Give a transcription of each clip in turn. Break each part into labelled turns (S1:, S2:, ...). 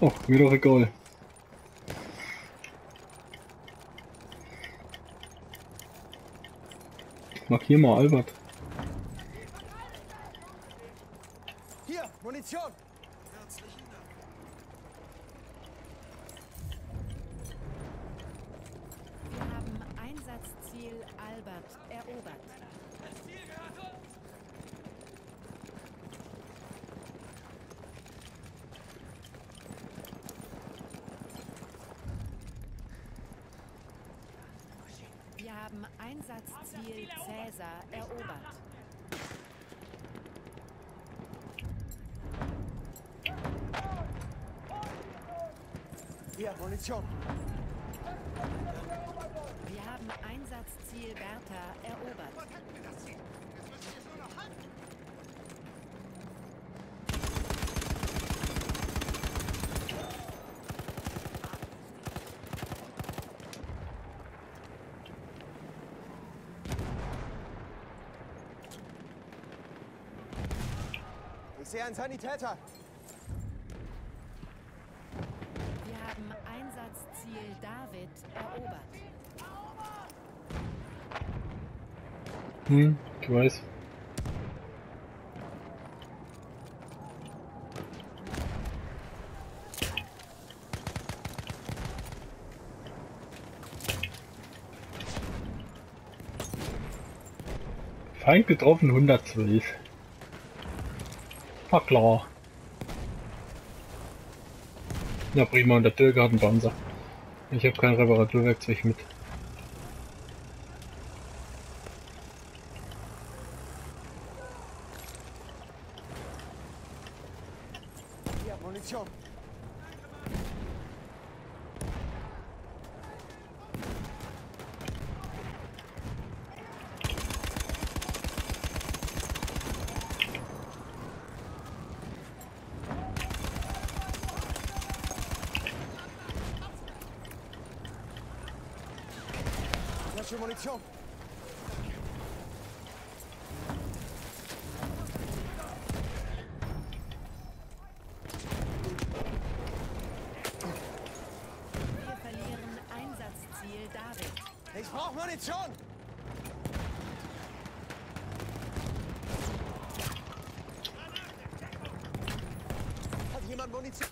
S1: Oh, mir doch egal. Markier mal Albert.
S2: Hier, Munition!
S3: Wir haben Einsatzziel Albert erobert. Wir haben Einsatzziel Cäsar erobert.
S2: Hier, Munition!
S3: Wir haben Einsatzziel Bertha erobert.
S2: Sehe einen Sanitäter!
S3: Wir haben Einsatzziel David erobert.
S1: Hm, ich weiß. Feind getroffen 112. War klar. Ja prima, und der Türke hat einen Panzer. Ich habe kein Reparaturwerkzeug mit.
S2: Hier, Munition! Flasche Munition!
S3: Wir verlieren Einsatzziel David.
S2: Ich brauche Munition! Hat jemand Munition?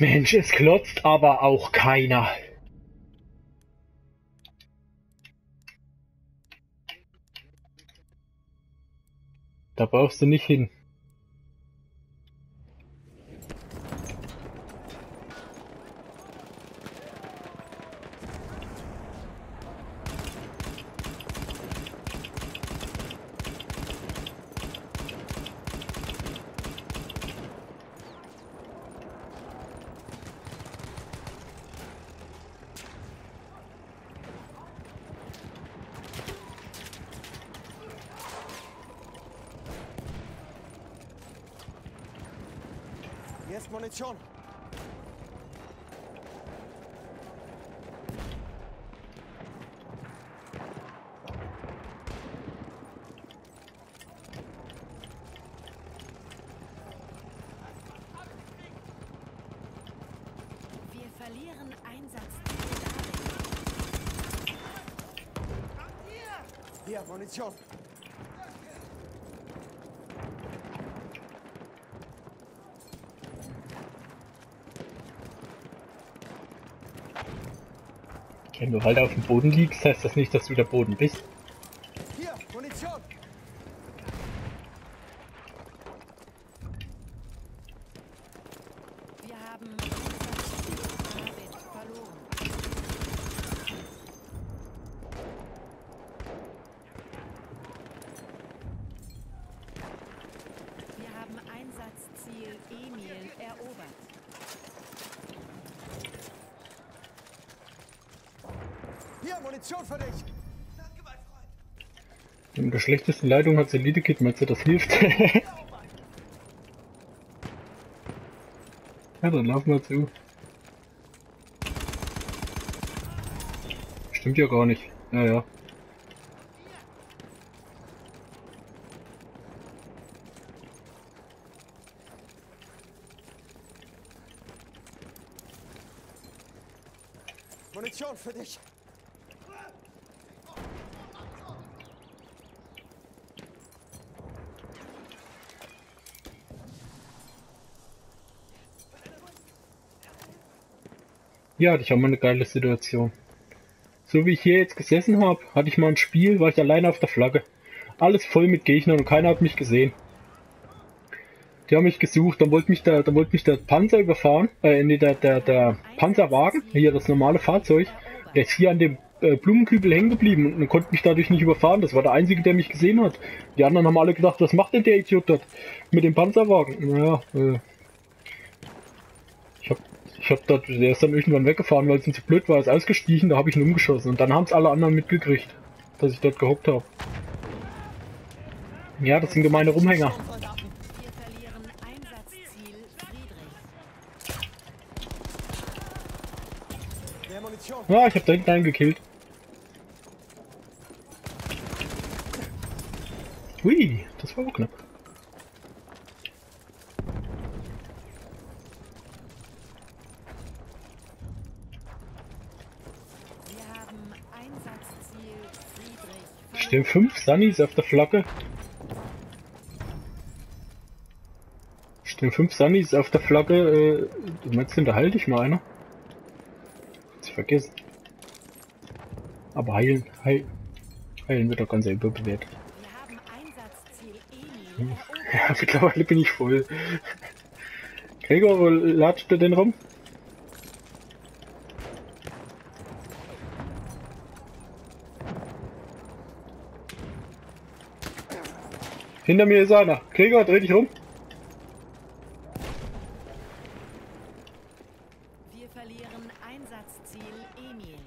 S1: Mensch, es klotzt aber auch keiner. Da brauchst du nicht hin.
S2: Ist Munition!
S3: Wir verlieren David.
S2: Hier, Munition!
S1: Wenn du halt auf dem Boden liegst, heißt das nicht, dass du der Boden bist. schlechteste Leitung hat sie Kit, meinst du, das hilft? ja, also, dann laufen wir zu. Stimmt ja gar nicht. Naja.
S2: Munition für dich!
S1: Ja, ich auch mal eine geile Situation. So wie ich hier jetzt gesessen habe, hatte ich mal ein Spiel, war ich alleine auf der Flagge. Alles voll mit Gegnern und keiner hat mich gesehen. Die haben mich gesucht, dann wollte mich der, dann wollte mich der Panzer überfahren, äh, nee, der, der, der Panzerwagen, hier das normale Fahrzeug, der ist hier an dem äh, Blumenkübel hängen geblieben und konnte mich dadurch nicht überfahren. Das war der einzige, der mich gesehen hat. Die anderen haben alle gedacht, was macht denn der Idiot dort mit dem Panzerwagen? Naja, äh, ich hab, hab dort, der ist dann irgendwann weggefahren, weil es ihm zu blöd war, ist ausgestiegen, da habe ich ihn umgeschossen und dann haben es alle anderen mitgekriegt, dass ich dort gehockt habe. Ja, das sind gemeine Rumhänger. Ja, ich habe da hinten einen gekillt. Hui, das war aber knapp.
S3: Wir haben Einsatzziel Friedrich.
S1: Stehen fünf Sunnies auf der Flagge. Stehen fünf Sunnies auf der Flagge. Äh, du meinst, hinterhalte ich mal einer? Hat's vergessen. Aber heilen, heilen, heilen wird doch ganz überbewertet.
S3: Erobert.
S1: Ja, mittlerweile bin ich voll. Gregor, wo latscht du denn rum? Hinter mir ist einer. Gregor, dreh dich rum.
S3: Wir verlieren Einsatzziel Emil.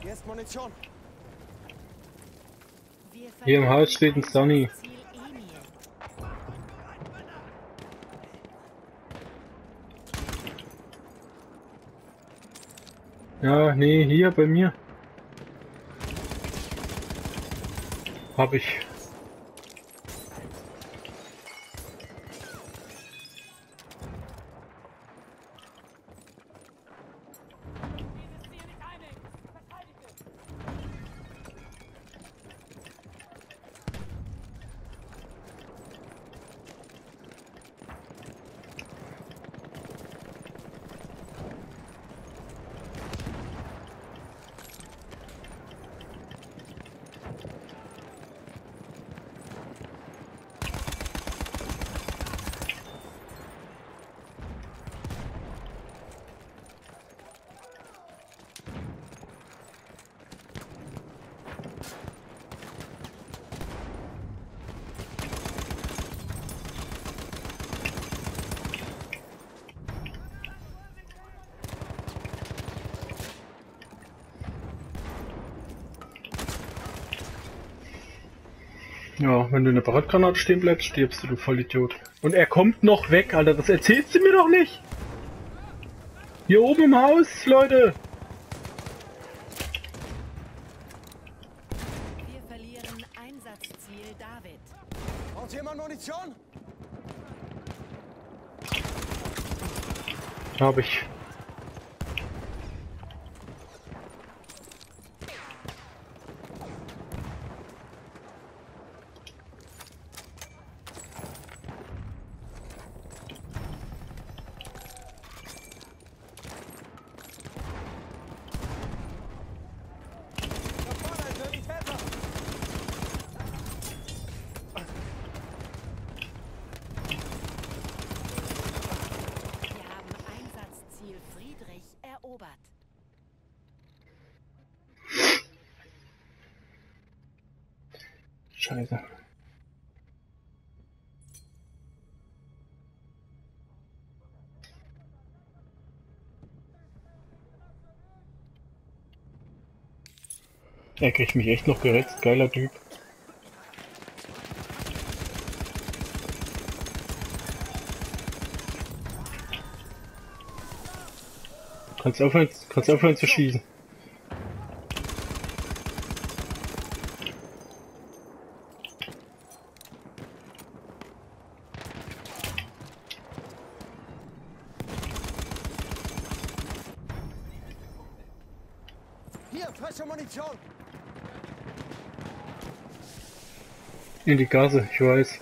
S2: Hier ist Munition.
S1: Hier im Haus steht ein Sunny. Ja, nee, hier bei mir. Hab ich. Ja, wenn du in der Bratgranate stehen bleibst, stirbst du, du Vollidiot. Und er kommt noch weg, Alter. Das erzählst du mir doch nicht. Hier oben im Haus, Leute.
S3: Wir verlieren Einsatzziel David.
S2: Braucht jemand Munition?
S1: Hab ich.
S2: Da vorne ein Sanitäter.
S3: Wir haben Einsatzziel Friedrich erobert.
S1: Scheiße. Er kriegt mich echt noch geretzt, geiler Typ. Kannst aufhören, kannst aufhören zu schießen.
S2: Hier, frische Munition.
S1: In die Gase, ich weiß.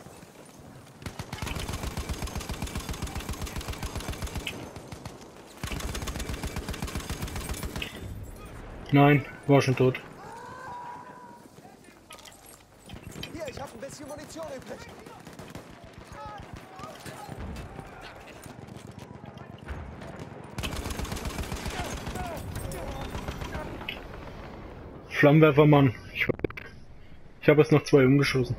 S1: Nein, war schon tot.
S2: Hier, ich habe ein bisschen Munition übrig.
S1: Flammenwerfermann. Ich, ich habe jetzt noch zwei umgeschossen.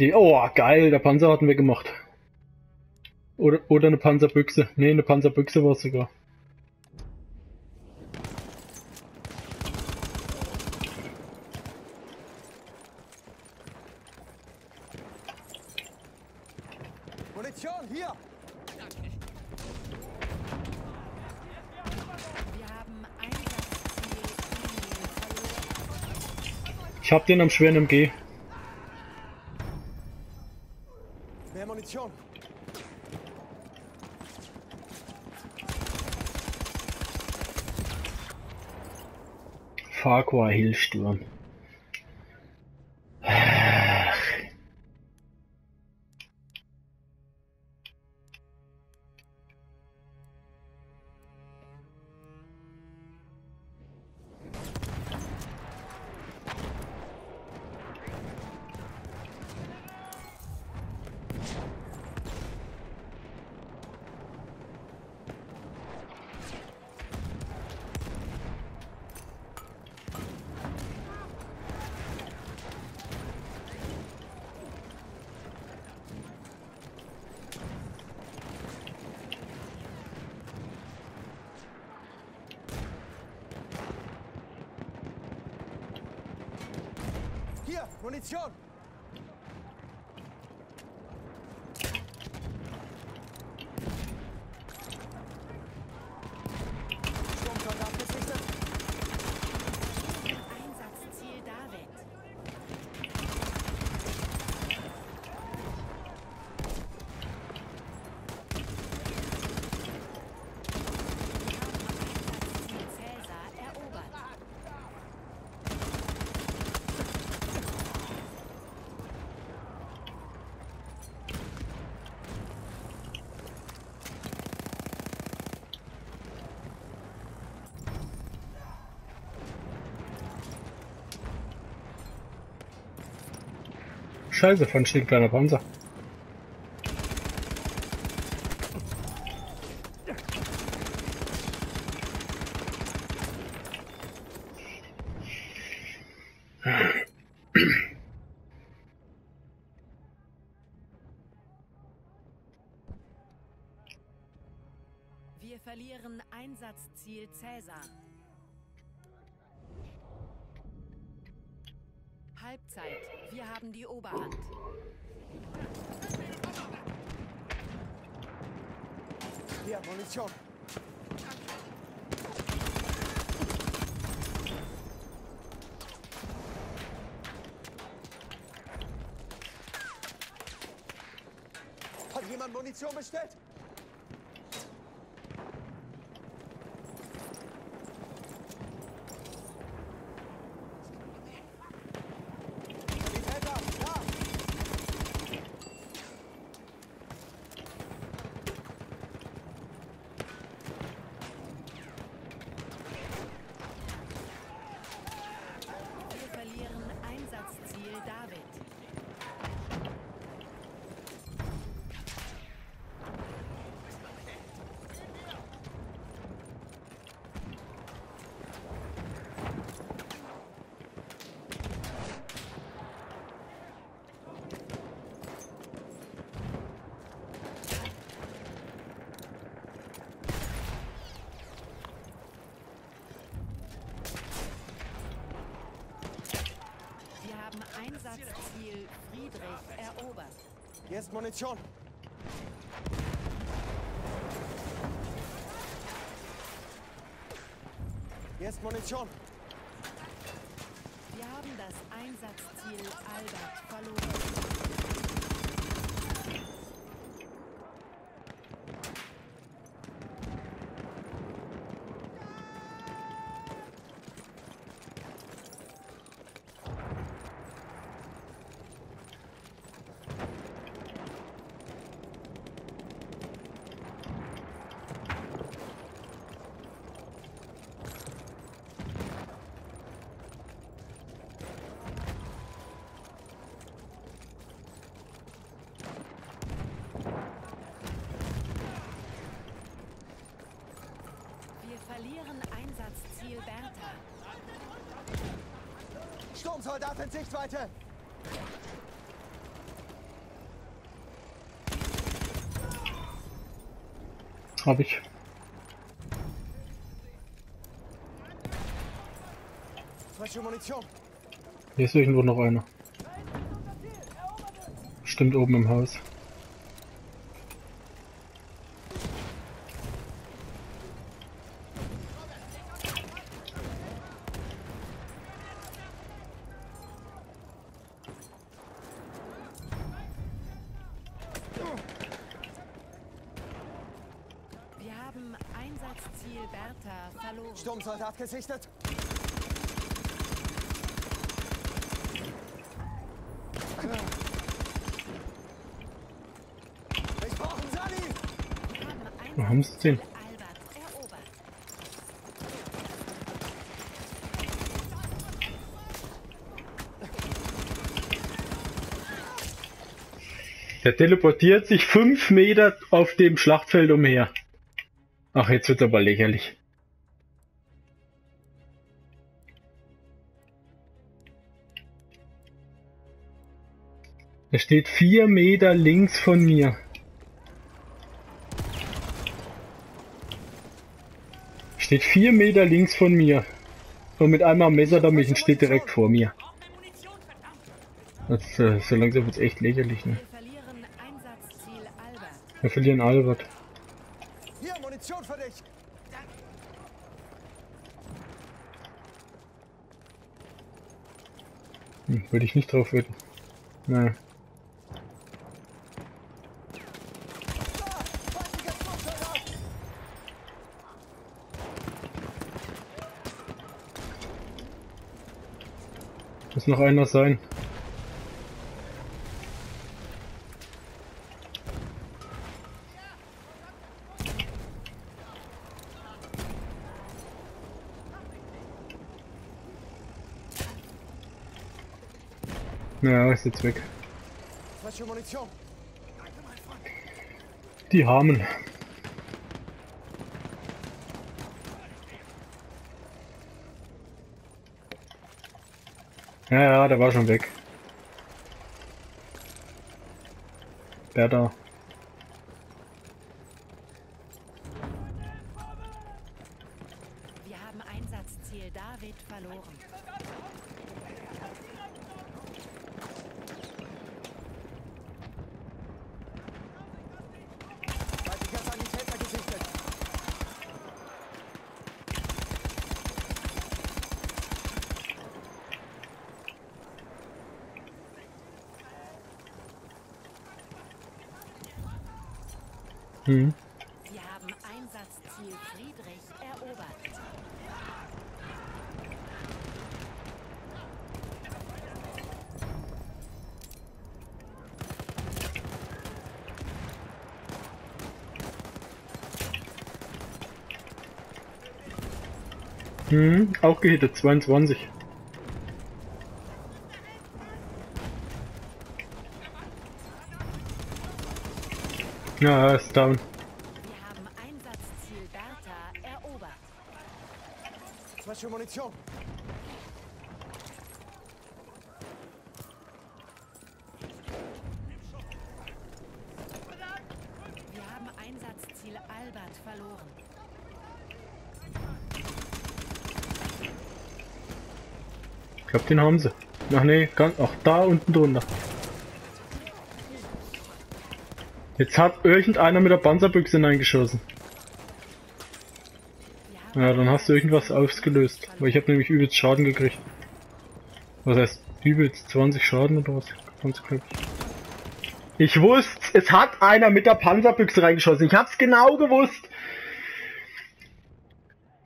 S1: Die. Oh, geil, der Panzer hatten wir gemacht. Oder, oder eine Panzerbüchse. Ne, eine Panzerbüchse war es sogar.
S2: Munition, hier.
S1: Ich hab den am schweren MG.
S2: Mehr Munition.
S1: Farquhar Hillsturm.
S2: Hier, Munition.
S1: Scheiße, fand steht ein kleiner Panzer.
S3: Wir verlieren Einsatzziel Cäsar. Wir haben die Oberhand.
S2: Hier, Munition. Hat jemand Munition bestellt? Sanitäter, da!
S3: Wir verlieren Einsatzziel David. erobert.
S2: Hier ist Munition. Hier ist Munition.
S3: Wir haben das Einsatzziel Albert verloren. Wir verlieren Einsatzziel Bertha.
S2: Sturmsoldat in Sichtweite.
S1: Hab ich.
S2: Frische Munition.
S1: Hier ist irgendwo noch einer. Stimmt oben im Haus.
S2: Gesichtet. Ich brauche
S3: haben
S1: Wo haben sie den? Der teleportiert sich fünf Meter auf dem Schlachtfeld umher. Ach, jetzt wird aber lächerlich. Er steht vier Meter links von mir. Steht vier Meter links von mir. Und mit einmal Messer damit und steht direkt vor mir. Das, äh, so langsam wird's echt lächerlich, ne?
S3: Wir verlieren Einsatzziel Albert.
S1: Wir verlieren Albert.
S2: Hier, Munition für dich.
S1: Hm, würde ich nicht drauf wetten. Naja. Muss noch einer sein. Ja, ist jetzt weg. Die Harmen. Ja, ja, der war schon weg. Bertha.
S3: Wir haben Einsatzziel David verloren.
S2: Feindlicher Sanitäter gesichtet.
S1: Hm.
S3: Wir haben Einsatzziel Friedrich erobert.
S1: Hm, auch gehittet, 22. Ja, er ist down.
S3: Wir haben Einsatzziel Bertha erobert.
S2: Frische Munition.
S3: Wir haben Einsatzziel Albert verloren.
S1: Ich glaube, den haben sie. Ach nee, ganz, ach da unten drunter. Jetzt hat irgendeiner mit der Panzerbüchse hineingeschossen. Ja, dann hast du irgendwas ausgelöst. Weil ich habe nämlich übelst Schaden gekriegt. Was heißt übelst 20 Schaden oder was? Ganz glaub ich. Ich wusste, es hat einer mit der Panzerbüchse reingeschossen. Ich hab's genau gewusst.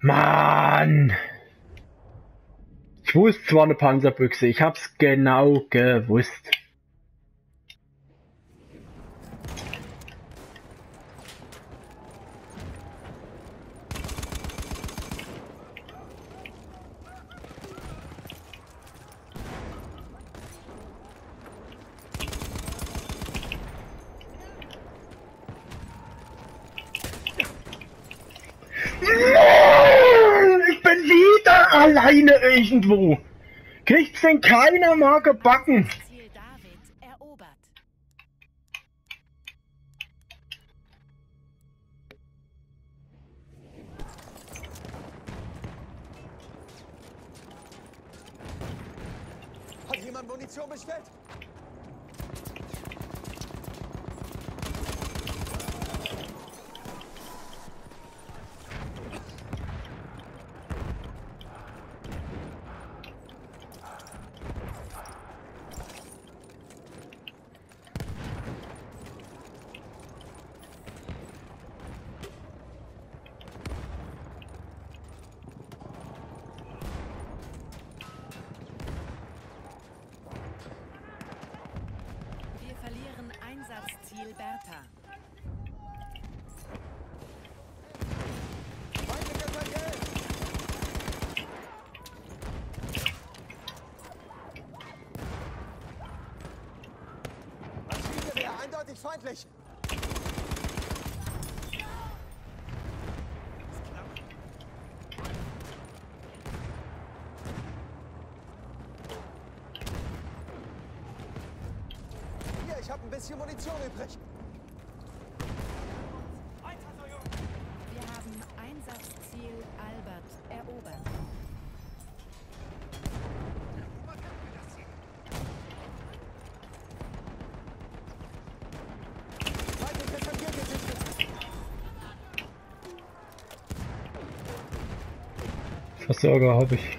S1: Mann! Ich wusste zwar eine Panzerbüchse, ich hab's genau gewusst. Ich bin wieder alleine irgendwo. Kriegt's denn keiner mal gebacken?
S2: Hat jemand Munition bestellt?
S3: Wir verlieren Einsatzziel Bertha.
S2: Feindliches Vergelt! Maschinengewehr, eindeutig feindlich! Hier, ich habe ein bisschen Munition übrig.
S3: Wir haben Einsatzziel Albert erobert.
S2: Feindliches MG gesichtet.
S1: Versorger habe ich.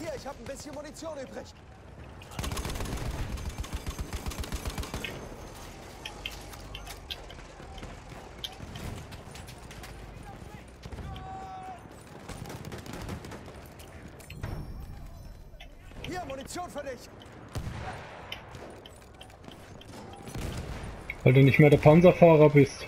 S2: Hier, ich habe ein bisschen Munition übrig. Hier, Munition für dich.
S1: Weil du nicht mehr der Panzerfahrer bist.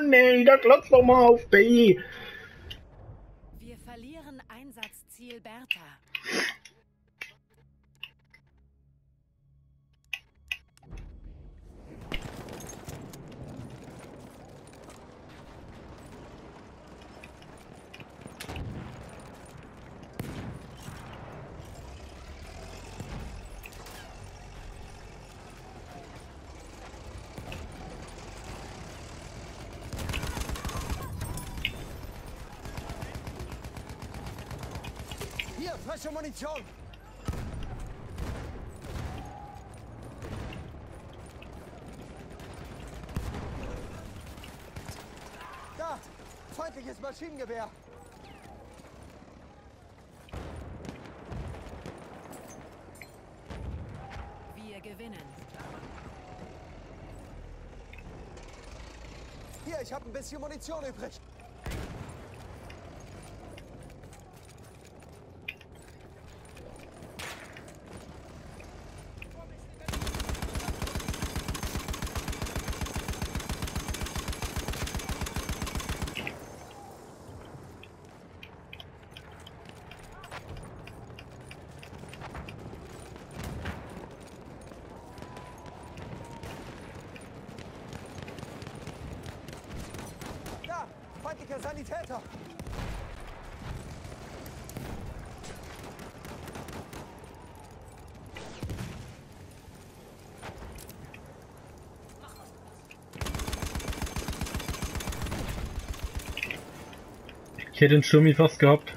S1: Mann, ey, da klotzt doch mal auf B.
S3: Wir verlieren Einsatzziel Bertha.
S2: Frische Munition. Da, feindliches Maschinengewehr.
S3: Wir gewinnen.
S2: Hier, ich habe ein bisschen Munition übrig.
S3: Ich hätte den Sturmi fast gehabt.